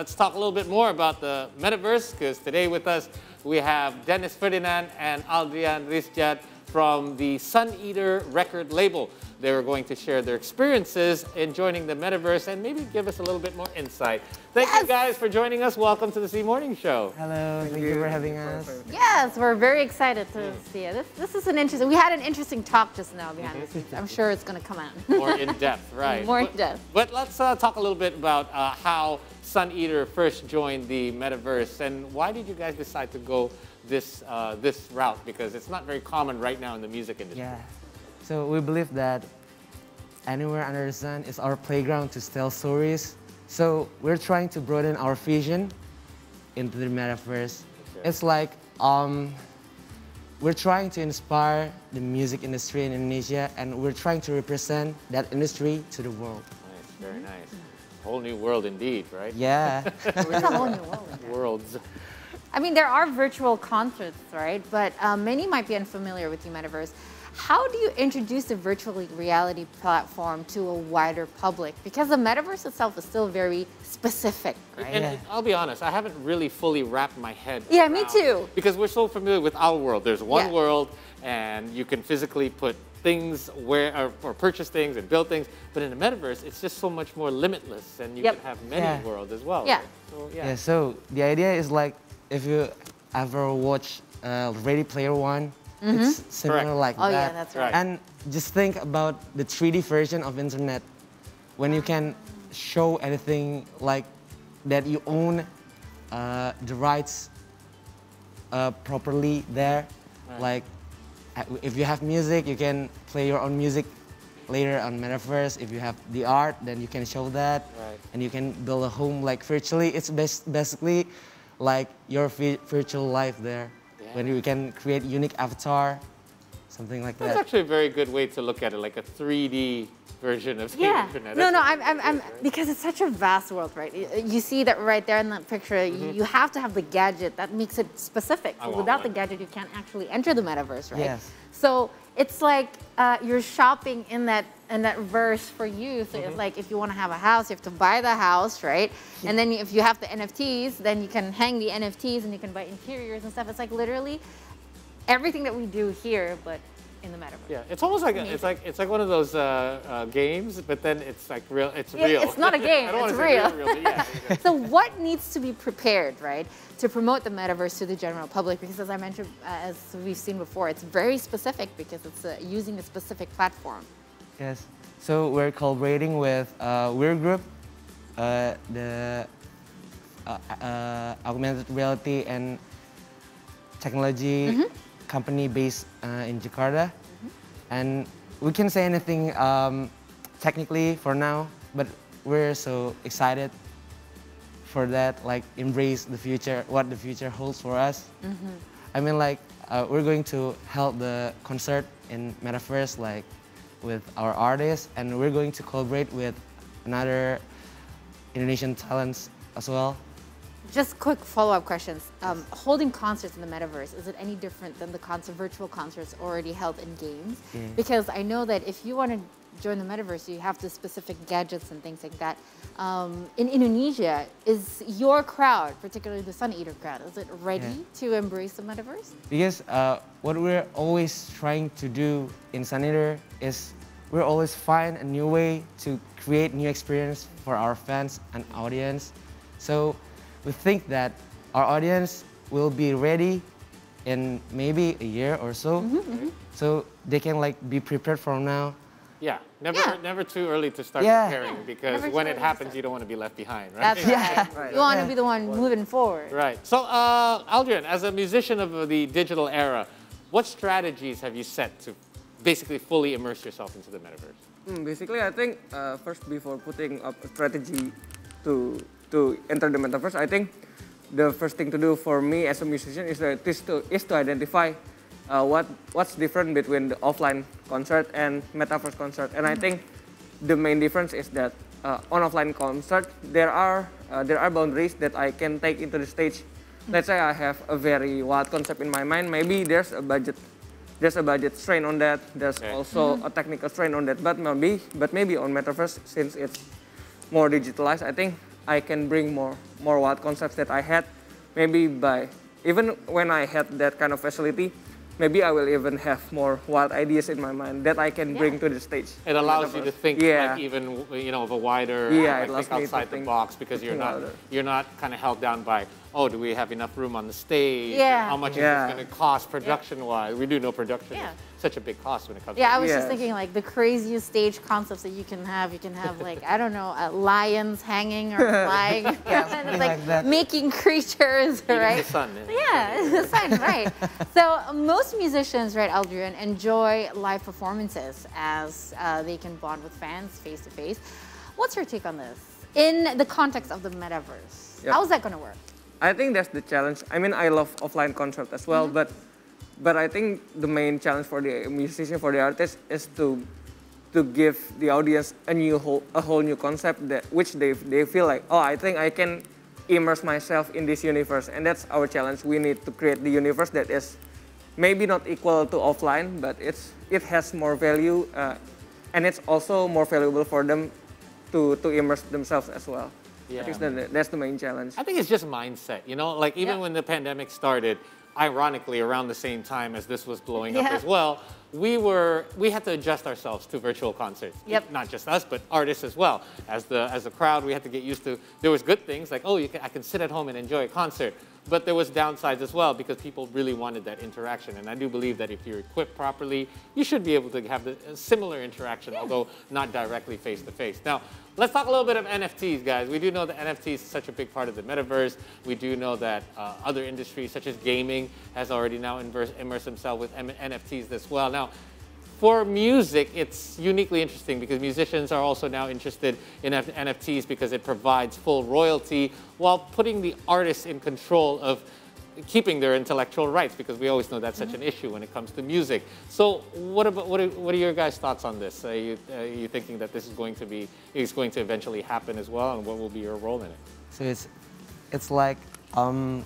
let's talk a little bit more about the metaverse because today with us we have Dennis Ferdinand and Aldrian Risjad from the Sun Eater record label. They were going to share their experiences in joining the metaverse and maybe give us a little bit more insight. Thank yes. you guys for joining us. Welcome to the SEA Morning Show. Hello, thank, thank you. for having us. Yes, we're very excited to see it. This, this is an interesting, we had an interesting talk just now behind mm -hmm. the scenes. I'm sure it's going to come out. more in depth, right. More but, in depth. But let's uh, talk a little bit about uh, how Sun Eater first joined the metaverse and why did you guys decide to go this, uh, this route? Because it's not very common right now in the music industry. Yeah. So we believe that anywhere under the sun is our playground to tell stories. So we're trying to broaden our vision into the metaverse. Okay. It's like um, we're trying to inspire the music industry in Indonesia and we're trying to represent that industry to the world. Nice, very nice. Whole new world indeed, right? Yeah. it's a whole new world. Worlds. I mean, there are virtual concerts, right? But um, many might be unfamiliar with the metaverse. How do you introduce the virtual reality platform to a wider public? Because the metaverse itself is still very specific, right? And yeah. I'll be honest, I haven't really fully wrapped my head Yeah, me too. Because we're so familiar with our world. There's one yeah. world, and you can physically put things where or, or, purchase things and build things. But in the metaverse, it's just so much more limitless, and you yep. can have many yeah. worlds as well. Yeah. So, yeah. yeah. So the idea is like if you ever watch uh, Ready Player One, Mm -hmm. It's similar Correct. like oh, that. yeah, that's right. And just think about the 3D version of internet when you can show anything like that you own uh, the rights uh, properly there. Right. Like uh, if you have music, you can play your own music later on Metaverse. If you have the art, then you can show that. Right. And you can build a home like virtually. It's basically like your virtual life there when you can create unique avatar, something like That's that. That's actually a very good way to look at it, like a 3D version of the yeah. internet. No, no, I'm, I'm, I'm because it's such a vast world, right? You see that right there in that picture. Mm -hmm. You have to have the gadget that makes it specific. So without one. the gadget, you can't actually enter the metaverse, right? Yes. So it's like uh, you're shopping in that in that verse for you. So mm -hmm. it's mm-hmm. like if you want to have a house, you have to buy the house, right? Yeah. And then if you have the NFTs, then you can hang the NFTs and you can buy interiors and stuff. It's like literally everything that we do here, but in the metaverse. Yeah, it's almost like a, it's like it's like one of those uh, uh, games, but then it's like real. It's yeah, real. It's not a game. it's real. real, real yeah, so what needs to be prepared, right, to promote the metaverse to the general public? Because as I mentioned, uh, as we've seen before, it's very specific because it's uh, using a specific platform. Yes. So we're collaborating with uh, WIR Group, uh, the augmented reality and technology. Mm -hmm company based uh, in Jakarta. Mm -hmm. And we can say anything um, technically for now, but we're so excited for that, like embrace the future, what the future holds for us. Mm -hmm. I mean, like uh, we're going to help the concert in Metaverse, like with our artists, and we're going to collaborate with another Indonesian talents as well. Just quick follow-up questions. Um, holding concerts in the metaverse, is it any different than the concert, virtual concerts already held in games? Yeah. Because I know that if you want to join the metaverse, you have the specific gadgets and things like that. Um, in Indonesia, is your crowd, particularly the Sun Eater crowd, is it ready yeah. to embrace the metaverse? Because uh, what we're always trying to do in Sun Eater is we're always find a new way to create new experience for our fans and audience. So we think that our audience will be ready in maybe a year or so. Mm -hmm, So they can like be prepared from now. Yeah, never, yeah. never too early to start yeah. preparing because when it happens, you don't want to be left behind, right? That's right. Yeah. right. You want to be the one moving forward. Right. So, uh, Aldrian, as a musician of the digital era, what strategies have you set to basically fully immerse yourself into the metaverse? Mm, basically, I think uh, first before putting up a strategy to to enter the metaverse, I think the first thing to do for me as a musician is, to, to, is to identify uh, what what's different between the offline concert and metaverse concert. And I think the main difference is that uh, on offline concert there are uh, there are boundaries that I can take into the stage. Let's say I have a very wild concept in my mind. Maybe there's a budget there's a budget strain on that. There's okay. also mm -hmm. a technical strain on that. But maybe but maybe on metaverse since it's more digitalized, I think I can bring more more wild concepts that I had. Maybe by even when I had that kind of facility, maybe I will even have more wild ideas in my mind that I can bring to the stage. It allows you to think Yeah. like even you know of a wider Yeah, like, it allows think me to outside the think- box because you're not louder. you're not kind of held down by oh do we have enough room on the stage Yeah. how much Yeah. is this going to cost production wise we do know production Yeah. is such a big cost when it comes Yeah, I to was just thinking like the craziest stage concepts that you can have. You can have like I don't know, uh, lions hanging or flying. and it's like, like that. making creatures, Eating right? the sun Yeah, the sun, right. So most musicians, right, Aldrian, enjoy live performances as uh, they can bond with fans face to face. What's your take on this in the context of the metaverse? Yep. How's that going to work? I think that's the challenge. I mean, I love offline concert as well, Mm-hmm. but but I think the main challenge for the musician, for the artist, is to to give the audience a new whole a whole new concept that which they they feel like oh I think I can immerse myself in this universe, and that's our challenge. We need to create the universe that is maybe not equal to offline, but it's it has more value, uh, and it's also more valuable for them to to immerse themselves as well. Yeah. I think that, that's the main challenge. I think it's just mindset, you know, like even Yeah. when the pandemic started, ironically around the same time as this was blowing up as well, we were we had to adjust ourselves to virtual concerts. Yep. Not just us, but artists as well. As the as a crowd, we had to get used to. There was good things like oh, you can, I can sit at home and enjoy a concert, but there was downsides as well because people really wanted that interaction. And I do believe that if you're equipped properly, you should be able to have the a similar interaction, although not directly face to face. Now, let's talk a little bit of NFTs, guys. We do know that NFTs is such a big part of the metaverse. We do know that uh, other industries such as gaming has already now immersed, immersed themselves with M- NFTs as well. Now, for music, it's uniquely interesting because musicians are also now interested in F- NFTs because it provides full royalty while putting the artists in control of keeping their intellectual rights because we always know that's such an issue when it comes to music. So what about what are, what are your guys' thoughts on this? Are you, are you thinking that this is going to be is going to eventually happen as well, and what will be your role in it? So it's it's like um,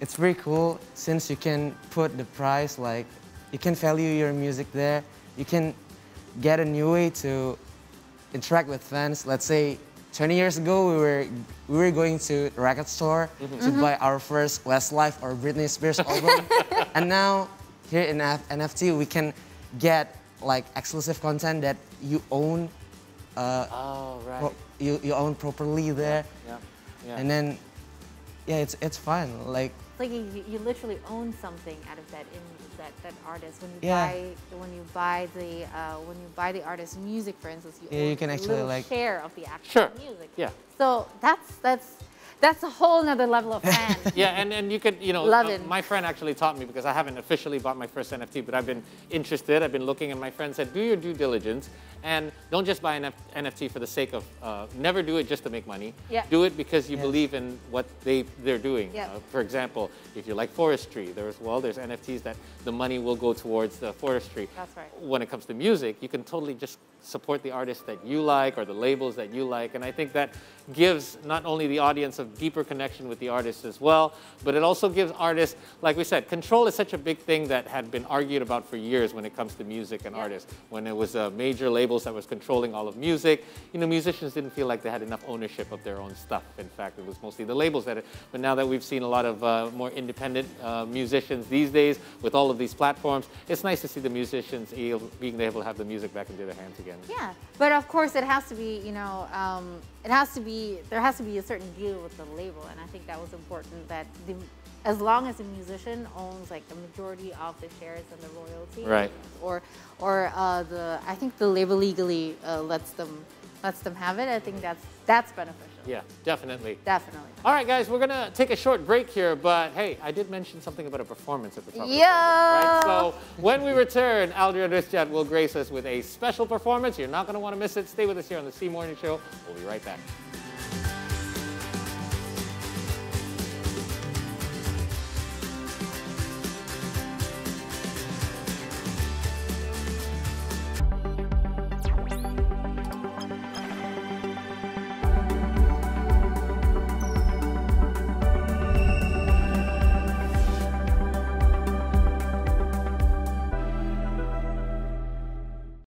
it's very cool since you can put the price like you can value your music there. You can get a new way to interact with fans. Let's say 20 years ago we were we were going to record store to mm-hmm. Mm-hmm. buy our first Westlife or Britney Spears album, and now here in F- NFT we can get like exclusive content that you own uh, Oh, right. you, you own properly there. yeah. Yeah. And then, yeah, it's it's fun. Like Like you, you literally own something out of that in that, that artist when you Yeah. buy when you buy the uh, when you buy the artist's music, for instance. You Yeah, own you can a actually, little like- share of the actual Sure. music. Yeah. So that's that's that's a whole nother level of fan. Yeah, and, and you could, you know, uh, my friend actually taught me because I haven't officially bought my first NFT, but I've been interested. I've been looking, and my friend said, do your due diligence and don't just buy an F- NFT for the sake of, uh, never do it just to make money. Yeah. Do it because you believe in what they, they're doing. Yeah. Uh, for example, if you like forestry, there's, well, there's NFTs that the money will go towards the forestry. That's right. When it comes to music, you can totally just support the artists that you like or the labels that you like. And I think that gives not only the audience a deeper connection with the artists as well, but it also gives artists, like we said, control is such a big thing that had been argued about for years when it comes to music and artists. When it was uh, major labels that was controlling all of music, you know, musicians didn't feel like they had enough ownership of their own stuff. In fact, it was mostly the labels that. it, But now that we've seen a lot of uh, more independent uh, musicians these days with all of these platforms, it's nice to see the musicians being able to have the music back into their hands again. Yeah, but of course it has to be, you know, um, it has to be, there has to be a certain deal with the label, and I think that was important that the, as long as the musician owns like the majority of the shares and the royalty, Right. Or, or uh, the, I think the label legally uh, lets them, lets them have it. I think that's that's beneficial. Yeah, definitely. Definitely. All right, guys, we're gonna take a short break here, but hey, I did mention something about a performance at the top. Yeah. Right? So when we return, Aldrian Risjad will grace us with a special performance. You're not gonna want to miss it. Stay with us here on the SEA Morning Show. We'll be right back.